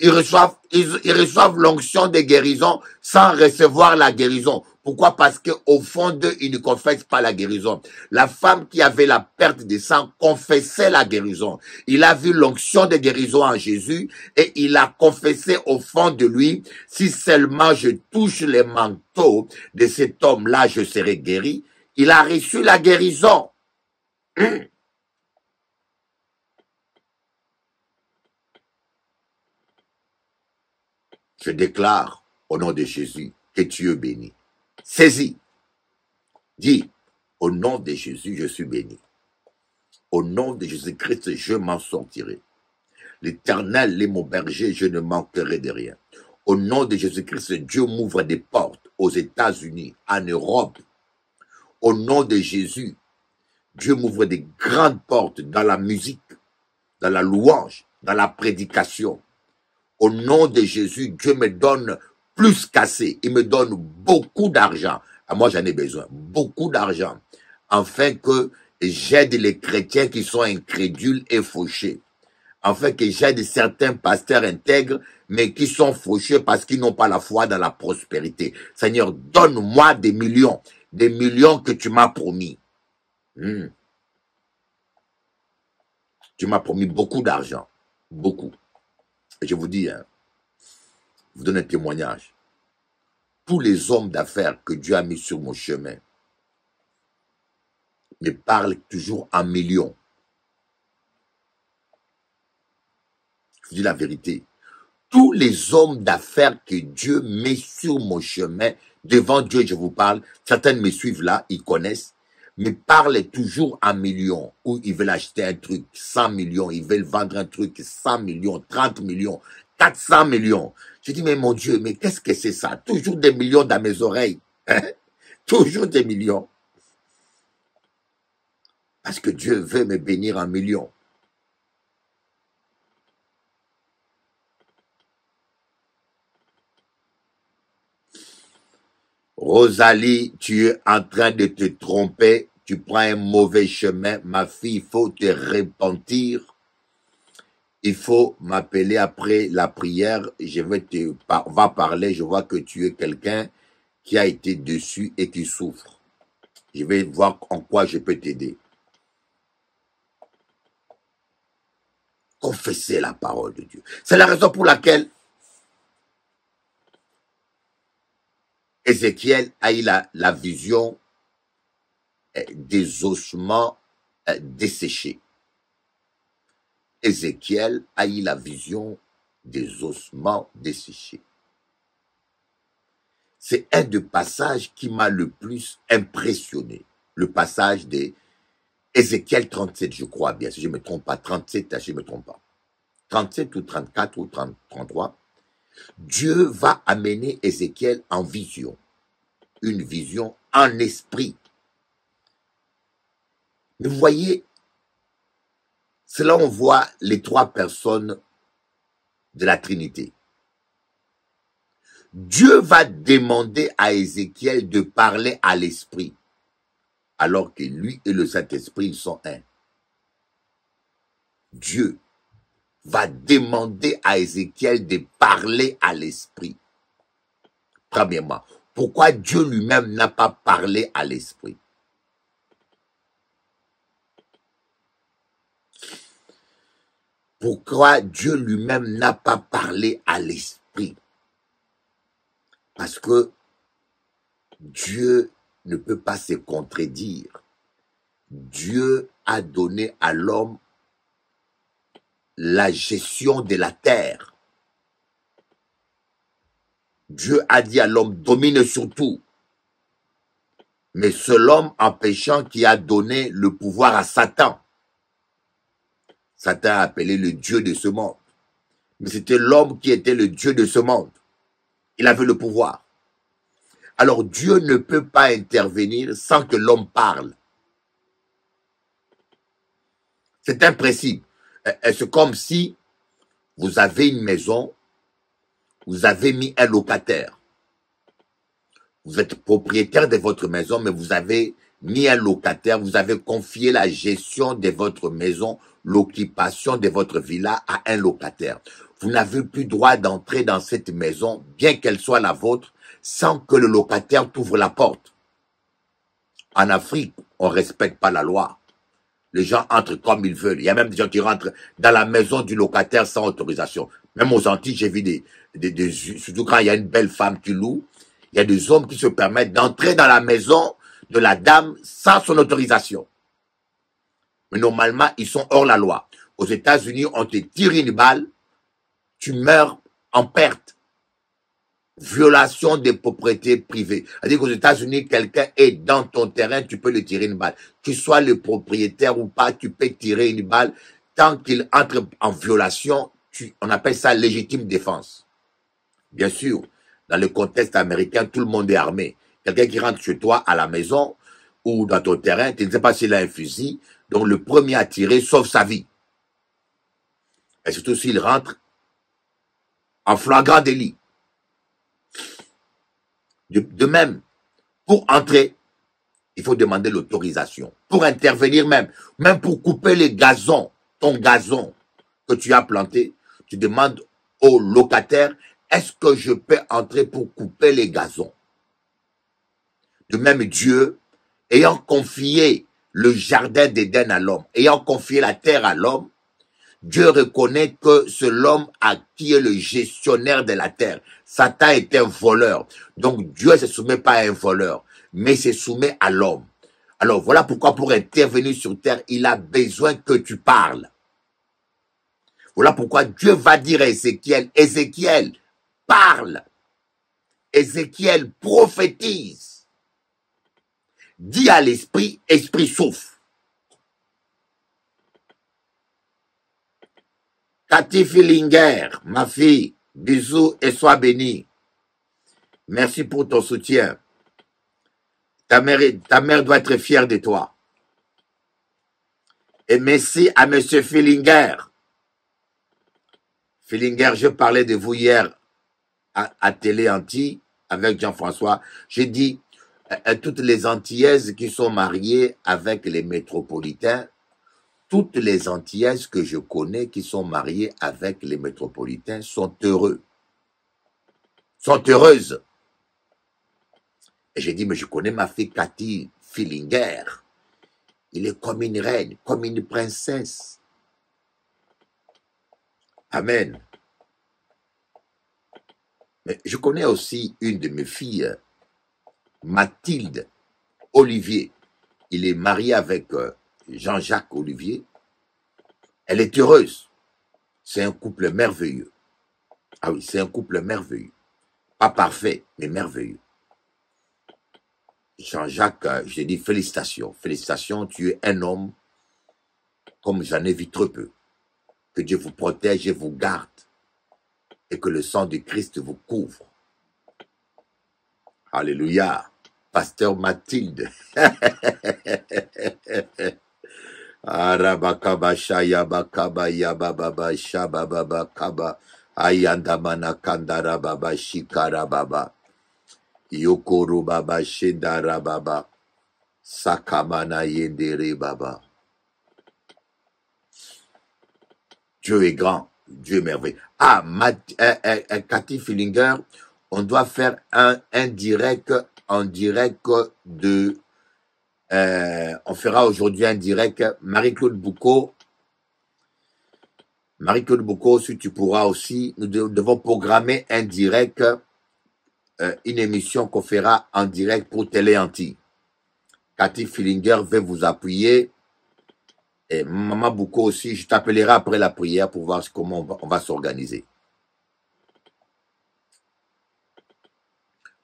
Ils reçoivent, ils, reçoivent l'onction de guérison sans recevoir la guérison. Pourquoi? Parce qu'au fond d'eux, ils ne confessent pas la guérison. La femme qui avait la perte de sang confessait la guérison. Il a vu l'onction de guérison en Jésus et il a confessé au fond de lui, si seulement je touche les manteaux de cet homme-là, je serai guéri. Il a reçu la guérison. Je déclare au nom de Jésus que tu es béni. Saisis. Dis, au nom de Jésus, je suis béni. Au nom de Jésus-Christ, je m'en sortirai. L'Éternel est mon berger, je ne manquerai de rien. Au nom de Jésus-Christ, Dieu m'ouvre des portes aux États-Unis, en Europe. Au nom de Jésus, Dieu m'ouvre des grandes portes dans la musique, dans la louange, dans la prédication. Au nom de Jésus, Dieu me donne plus qu'assez. Il me donne beaucoup d'argent. Ah, moi, j'en ai besoin. Beaucoup d'argent. Afin que j'aide les chrétiens qui sont incrédules et fauchés. Fait, que j'aide certains pasteurs intègres, mais qui sont fauchés parce qu'ils n'ont pas la foi dans la prospérité. Seigneur, donne-moi des millions, des millions que tu m'as promis. Hmm. Tu m'as promis beaucoup d'argent, beaucoup. Je vous dis, hein, je vous donne un témoignage. Tous les hommes d'affaires que Dieu a mis sur mon chemin me parlent toujours en millions. Je vous dis la vérité. Tous les hommes d'affaires que Dieu met sur mon chemin, devant Dieu, je vous parle, certains me suivent là, ils connaissent, me parlent toujours en millions, ou ils veulent acheter un truc, 100 millions, ils veulent vendre un truc, 100 millions, 30 millions, 400 millions. Je dis, mais mon Dieu, mais qu'est-ce que c'est ça? Toujours des millions dans mes oreilles. Hein? Toujours des millions. Parce que Dieu veut me bénir en millions. Rosalie, tu es en train de te tromper, tu prends un mauvais chemin, ma fille, il faut te repentir. Il faut m'appeler après la prière, je vais te, va parler, je vois que tu es quelqu'un qui a été dessus et qui souffre. Je vais voir en quoi je peux t'aider. Confessez la parole de Dieu. C'est la raison pour laquelle Ézéchiel a eu la, vision euh, des ossements euh, desséchés. Ézéchiel a eu la vision des ossements desséchés. C'est un des passages qui m'a le plus impressionné. Le passage des Ézéchiel 37, je crois bien, si je ne me trompe pas, 37, si je ne me trompe pas. 37 ou 34 ou 33. Dieu va amener Ézéchiel en vision, une vision en esprit. vous voyez, c'est là on voit les trois personnes de la Trinité. Dieu va demander à Ézéchiel de parler à l'esprit, alors que lui et le Saint-Esprit sont un. Dieu va demander à Ézéchiel de parler à l'esprit. Premièrement, pourquoi Dieu lui-même n'a pas parlé à l'esprit? Pourquoi Dieu lui-même n'a pas parlé à l'esprit? Parce que Dieu ne peut pas se contredire. Dieu a donné à l'homme la gestion de la terre. Dieu a dit à l'homme, domine sur tout. Mais c'est l'homme en péchant qui a donné le pouvoir à Satan. Satan a appelé le Dieu de ce monde. Mais c'était l'homme qui était le Dieu de ce monde. Il avait le pouvoir. Alors Dieu ne peut pas intervenir sans que l'homme parle. C'est un principe. Est-ce comme si vous avez une maison, vous avez mis un locataire. Vous êtes propriétaire de votre maison, mais vous avez mis un locataire, vous avez confié la gestion de votre maison, l'occupation de votre villa à un locataire. Vous n'avez plus droit d'entrer dans cette maison, bien qu'elle soit la vôtre, sans que le locataire t'ouvre la porte. En Afrique, on respecte pas la loi. Les gens entrent comme ils veulent. Il y a même des gens qui rentrent dans la maison du locataire sans autorisation. Même aux Antilles, j'ai vu des, des, surtout quand il y a une belle femme qui loue, il y a des hommes qui se permettent d'entrer dans la maison de la dame sans son autorisation. Mais normalement, ils sont hors la loi. Aux États-Unis, on te tire une balle, tu meurs en perte violation des propriétés privées. C'est-à-dire qu'aux États-Unis, quelqu'un est dans ton terrain, tu peux lui tirer une balle. Tu sois le propriétaire ou pas, tu peux tirer une balle. Tant qu'il entre en violation, tu, on appelle ça légitime défense. Bien sûr, dans le contexte américain, tout le monde est armé. Quelqu'un qui rentre chez toi à la maison ou dans ton terrain, tu ne sais pas s'il a un fusil, donc le premier à tirer sauve sa vie. Et surtout s'il rentre en flagrant délit. De, même, pour entrer, Il faut demander l'autorisation pour intervenir même, même pour couper les gazons, ton gazon que tu as planté. Tu demandes au locataire, est-ce que je peux entrer pour couper les gazons? De même, Dieu, ayant confié le jardin d'Éden à l'homme, ayant confié la terre à l'homme, Dieu reconnaît que c'est l'homme à qui est le gestionnaire de la terre. Satan est un voleur. Donc Dieu ne se soumet pas à un voleur, mais se soumet à l'homme. Alors voilà pourquoi pour intervenir sur terre, il a besoin que tu parles. Voilà pourquoi Dieu va dire à Ézéchiel, Ézéchiel, parle. Ézéchiel prophétise. Dis à l'esprit, esprit souffle. Cathy Fillinger, ma fille, bisous et sois bénie. Merci pour ton soutien. Ta mère, ta mère doit être fière de toi. Et merci à Monsieur Fillinger. Fillinger, je parlais de vous hier à, à Télé Anti avec Jean-François. J'ai dit, euh, euh, toutes les Antillaises qui sont mariées avec les métropolitains, toutes les Antillaises que je connais qui sont mariées avec les métropolitains sont heureux, sont heureuses. Et j'ai dit, mais je connais ma fille Cathy Fillinger. Il est comme une reine, comme une princesse. Amen. Mais je connais aussi une de mes filles, Mathilde Olivier. Il est marié avec euh, Jean-Jacques Olivier, elle est heureuse. C'est un couple merveilleux. Ah oui, c'est un couple merveilleux. Pas parfait, mais merveilleux. Jean-Jacques, euh, je dis félicitations. Félicitations, tu es un homme comme j'en ai vu trop peu. Que Dieu vous protège et vous garde. Et que le sang de Christ vous couvre. Alléluia. Pasteur Mathilde. Arabakaba Shayabakaba Yababa Shababa Kaba. Ayandamana Kandara Baba Shikara Baba Yokoro Baba Shindara Baba Sakamana Yendere Baba Dieu est grand, Dieu est merveilleux. Ah, Mat, euh, Cathy Fillinger, on doit faire un, un direct en direct de euh, on fera aujourd'hui un direct. Marie-Claude Boucault, Marie-Claude Boucault, si tu pourras aussi, nous devons programmer un direct, euh, une émission qu'on fera en direct pour Télé Anti. Cathy Fillinger va vous appuyer. Et Maman Boucault aussi, je t'appellerai après la prière pour voir comment on va, on va s'organiser.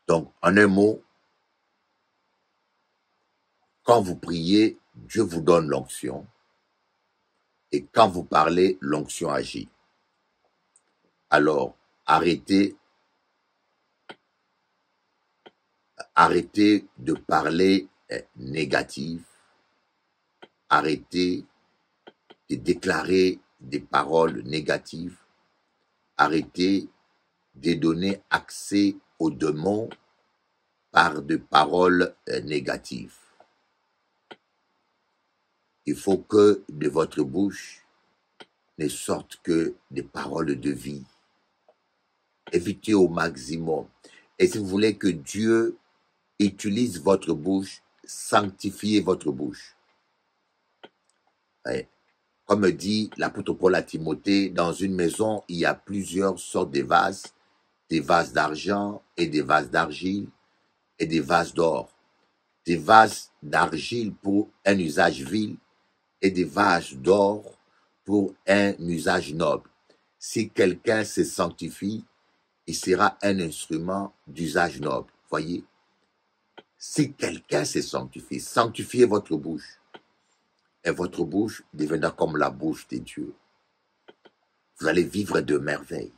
Donc, en un mot, quand vous priez, Dieu vous donne l'onction. Et quand vous parlez, l'onction agit. Alors, arrêtez, arrêtez de parler eh, négatif. Arrêtez de déclarer des paroles négatives. Arrêtez de donner accès aux démons par des paroles eh, négatives. Il faut que de votre bouche ne sortent que des paroles de vie. Évitez au maximum. Et si vous voulez que Dieu utilise votre bouche, sanctifiez votre bouche. Comme dit l'apôtre Paul à Timothée, dans une maison, il y a plusieurs sortes de vases, des vases d'argent et des vases d'argile et des vases d'or. Des vases d'argile pour un usage vil et des vases d'or pour un usage noble. Si quelqu'un se sanctifie, il sera un instrument d'usage noble. Voyez? Si quelqu'un se sanctifie, sanctifiez votre bouche. Et votre bouche deviendra comme la bouche de Dieu. Vous allez vivre de merveilles.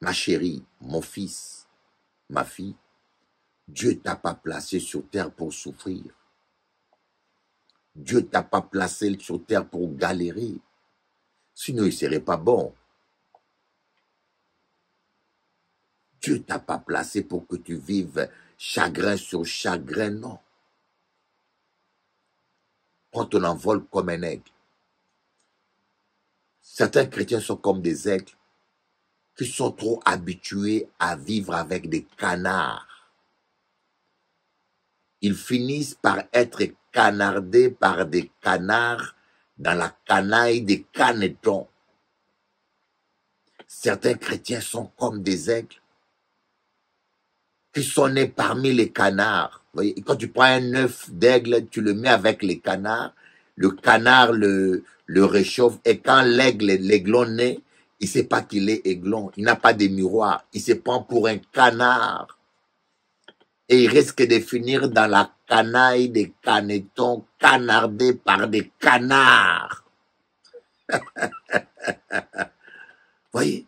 Ma chérie, mon fils, ma fille, Dieu t'a pas placé sur terre pour souffrir. Dieu t'a pas placé sur terre pour galérer. Sinon, il serait pas bon. Dieu t'a pas placé pour que tu vives chagrin sur chagrin, non. Prends ton envol comme un aigle. Certains chrétiens sont comme des aigles qui sont trop habitués à vivre avec des canards. Ils finissent par être canardés par des canards dans la canaille des canetons. Certains chrétiens sont comme des aigles qui sont nés parmi les canards. quand tu prends un œuf d'aigle, tu le mets avec les canards, le canard le, le réchauffe, et quand l'aigle, l'aiglon naît, il sait pas qu'il est aiglon, il n'a pas de miroir, il se prend pour un canard. Et il risque de finir dans la canaille des canetons canardés par des canards. Voyez?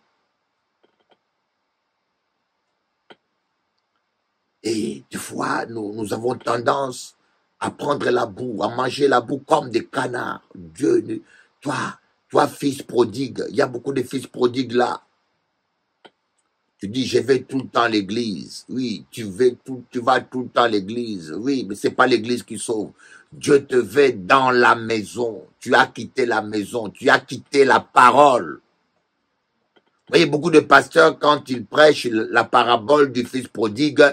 Et fois, nous, nous avons tendance à prendre la boue, à manger la boue comme des canards. Dieu, toi, toi, fils prodigue, il y a beaucoup de fils prodigues là. Tu dis, je vais tout le temps à l'église. Oui, tu, vas tout, le temps à l'église. Oui, mais c'est pas l'église qui sauve. Dieu te veut dans la maison. Tu as quitté la maison. Tu as quitté la parole. Vous voyez, beaucoup de pasteurs, quand ils prêchent la parabole du fils prodigue,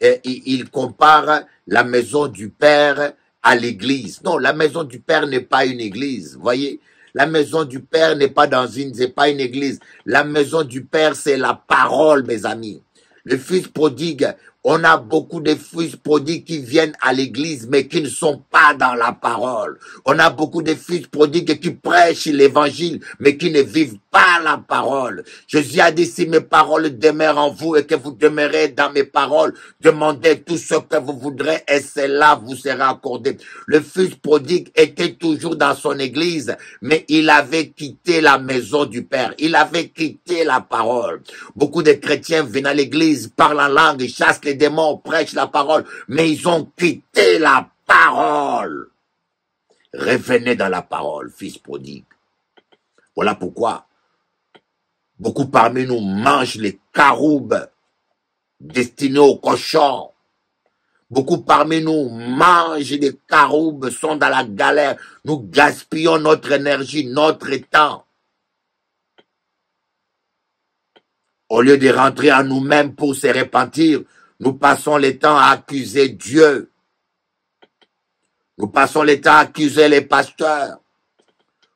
et il compare la maison du Père à l'église. Non, la maison du Père n'est pas une église. Voyez, la maison du Père n'est pas dans une, c'est pas une église. La maison du Père, c'est la parole, mes amis. Le fils prodigue, on a beaucoup de fils prodigues qui viennent à l'église, mais qui ne sont pas dans la parole. On a beaucoup de fils prodigues qui prêchent l'évangile, mais qui ne vivent pas la parole. Jésus a dit, si mes paroles demeurent en vous et que vous demeurez dans mes paroles, demandez tout ce que vous voudrez et cela vous sera accordé. Le fils prodigue était toujours dans son église, mais il avait quitté la maison du Père. Il avait quitté la parole. Beaucoup de chrétiens viennent à l'église, parlent en langue, chassent les démons, prêchent la parole, mais ils ont quitté la parole. Revenez dans la parole, fils prodigue. Voilà pourquoi beaucoup parmi nous mangent les caroubes destinés aux cochons. Beaucoup parmi nous mangent des caroubes, sont dans la galère. Nous gaspillons notre énergie, notre temps. Au lieu de rentrer en nous-mêmes pour se repentir, nous passons le temps à accuser Dieu. Nous passons le temps à accuser les pasteurs.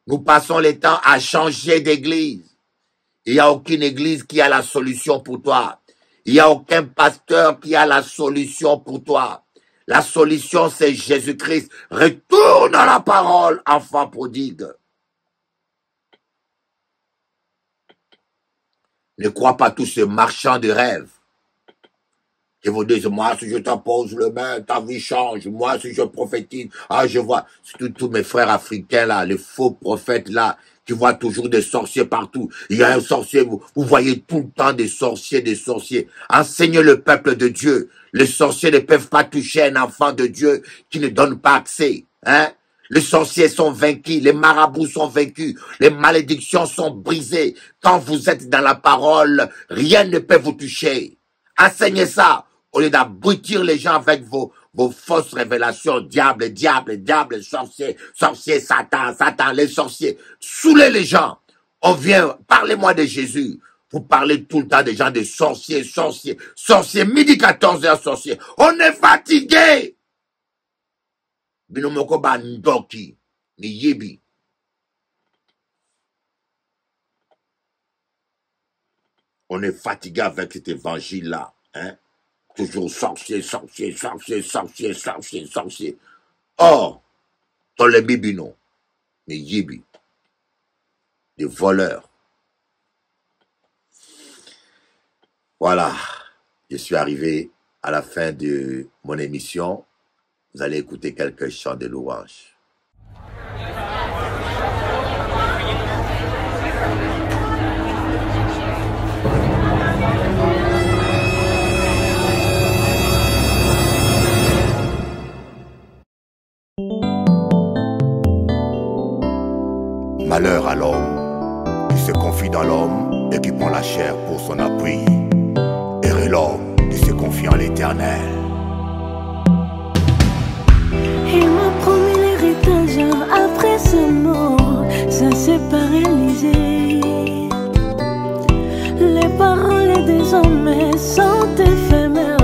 Nous passons le temps à changer d'église. Il n'y a aucune église qui a la solution pour toi. Il n'y a aucun pasteur qui a la solution pour toi. La solution, c'est Jésus-Christ. Retourne à la parole, enfant prodigue. Ne crois pas tous ces marchands de rêves. Et vous dites, moi, si je t'impose le main, ta vie change. Moi, si je prophétise, ah, je vois, tous, tous mes frères africains là, les faux prophètes là, qui voient toujours des sorciers partout. Il y a un sorcier, vous, vous voyez tout le temps des sorciers, des sorciers. Enseignez le peuple de Dieu. Les sorciers ne peuvent pas toucher un enfant de Dieu qui ne donne pas accès. Hein? Les sorciers sont vaincus, les marabouts sont vaincus, les malédictions sont brisées. Quand vous êtes dans la parole, rien ne peut vous toucher. Enseignez ça au lieu d'abrutir les gens avec vos, fausses révélations, diable, diable, diable, sorcier, sorcier, Satan, Satan, les sorciers, saoulez les gens. On vient, parlez-moi de Jésus. Vous parlez tout le temps des gens des sorciers, sorciers, sorciers, midi 14 heures sorciers. On est fatigué. On est fatigué avec cet évangile-là. Hein? Toujours sorcier, sorcier, sorcier, sorcier, sorcier, sorcier. Or, dans les bibino, les yibi, des voleurs. Voilà, je suis arrivé à la fin de mon émission. Vous allez écouter quelques chants de louanges. Malheur à l'homme qui se confie dans l'homme et qui prend la chair pour son appui. Et l'homme qui se confie en l'éternel. Il m'a promis l'héritage après ce mot, ça s'est pas réalisé. Les paroles des hommes sont éphémères,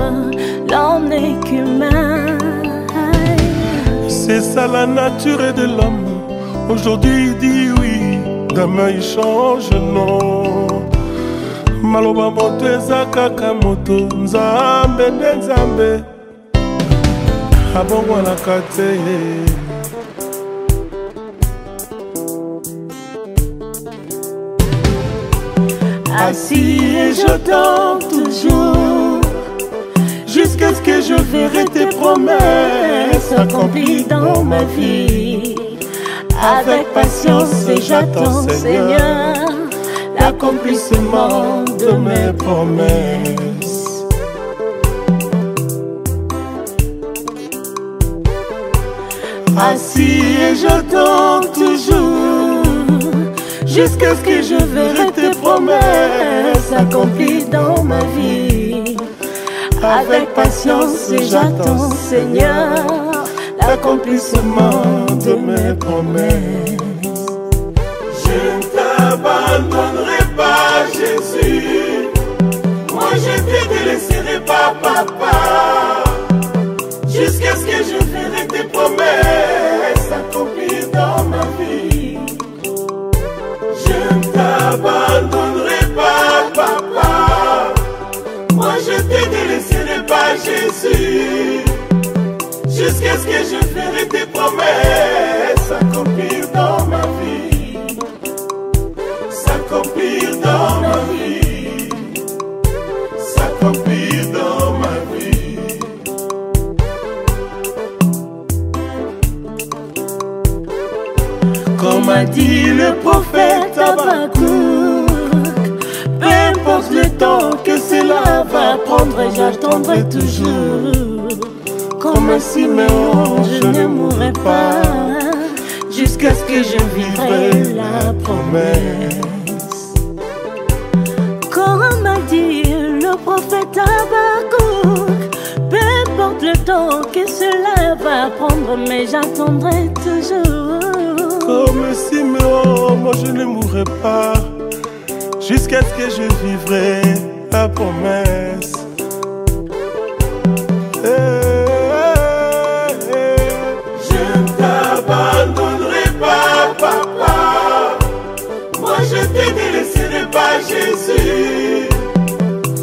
l'on n'est qu'humain. C'est ça la nature de l'homme. Aujourd'hui il dit oui, demain il change non. maloba moto eza kaka moto. Nzambe nde nzambe. Abongwanaka te Assis et je dors toujours Jusqu'à ce que je verrai tes promesses accomplies dans ma vie Avec patience et j'attends Seigneur L'accomplissement de mes promesses Assis et j'attends toujours Jusqu'à ce que je verrai tes promesses accomplies dans ma vie. Avec patience, j'attends, Seigneur, l'accomplissement de mes promesses. Je ne t'abandonnerai pas, Jésus. Moi, je te délaisserai pas, papa. Jusqu'à ce que je verrai tes promesses accomplies dans ma vie. Je ne t'abandonnerai pas, papa. Moi je te délaisserai pas Jésus Jusqu'à ce que je ferai tes J'attendrai toujours. Comme un Siméon je ne mourrai pas Jusqu'à ce que je vivrai la promesse. Comme a dit le prophète Habakkuk Peu importe le temps que cela va prendre Mais j'attendrai toujours. Comme Siméon, moi je ne mourrai pas Jusqu'à ce que je vivrai la promesse Jésus.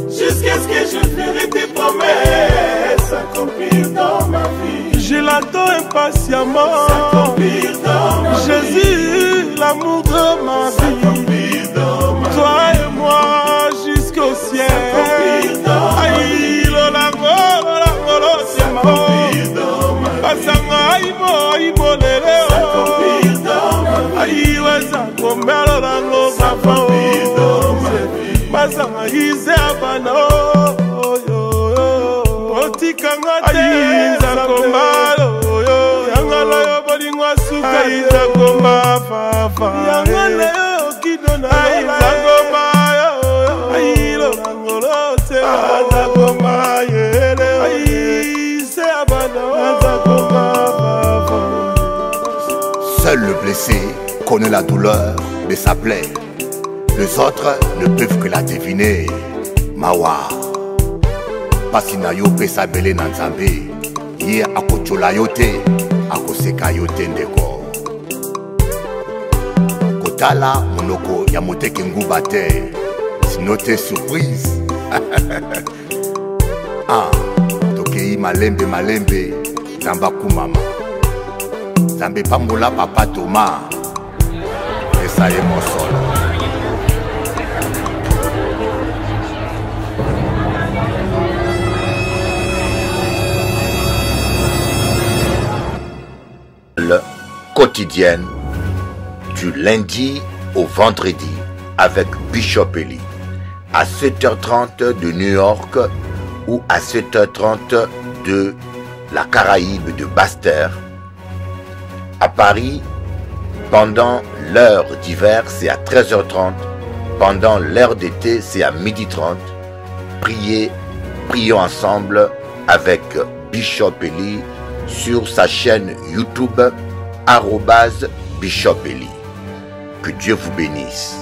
Jusqu'à ce que je ferai tes promesses accomplir dans ma vie. Je l'attends impatiemment S'accomplir dans ma vie. Jésus, l'amour de ma vie S'accomplir dans ma Toi et moi jusqu'au ciel S'accomplir dans ma lolango S'accomplir dans ma vie. basanga aimo aimo lele S'accomplir dans ma vie. Ize otikanga bolingo asuka komba fafa komba komba yele aza komba fafa Seul le blessé connaît la douleur de sa plaie. Les autres ne peuvent que la deviner. Mawa. pasi na yo pesa bele na nzambe. Ye akocola yo te akoseka yo te ndeko. Kotala monoko ya moteki nguba surprise. Ah, tokei malembe malembe nzambe akumama nzambe pambola papa toma pesa ye mosolo quotidienne du lundi au vendredi avec Bishop Eli à 7h30 de New York ou à 7h30 de la Caraïbe de Basse-Terre. À Paris, pendant l'heure d'hiver, c'est à 13h30. Pendant l'heure d'été, c'est à 12h30. Priez, prions ensemble avec Bishop Eli sur sa chaîne YouTube Bishop Eli. Que Dieu vous bénisse.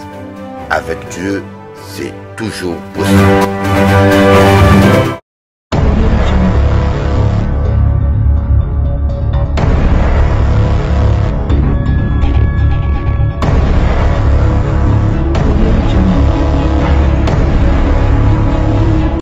Avec Dieu, c'est toujours possible.